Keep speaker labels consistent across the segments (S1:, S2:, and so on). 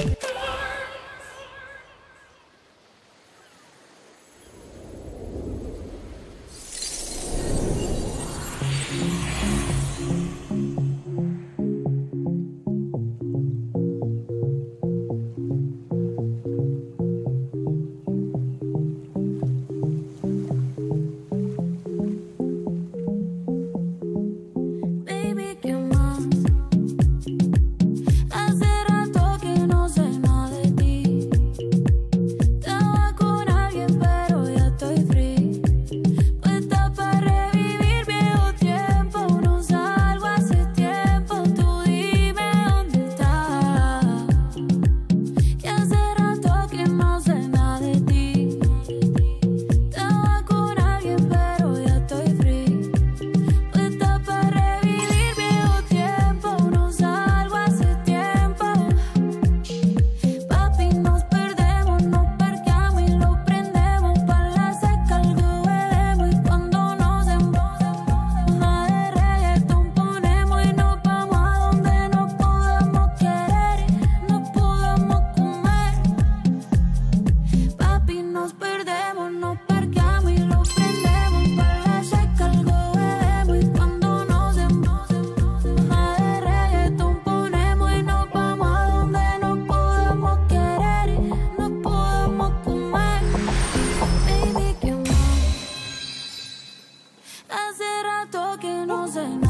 S1: Thank you. Hace rato que no sé nada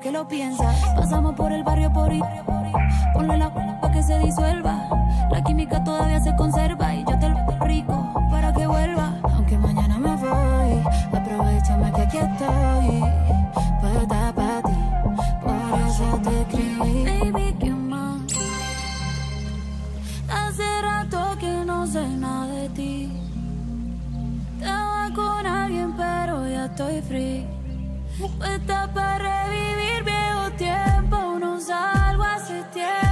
S1: porque lo piensa. Pasamos por el barrio por ir, ponlo en la pa' que se disuelva. La química todavía se conserva y yo te lo rico para que vuelva. Aunque mañana me voy, aprovechame que aquí estoy. Puesta para ti, por eso te escribí. Baby, ¿qué más? Hace rato que no sé nada de ti. Estaba con alguien, pero ya estoy free. Puesta para revivir viejo tiempo. No salgo hace tiempo.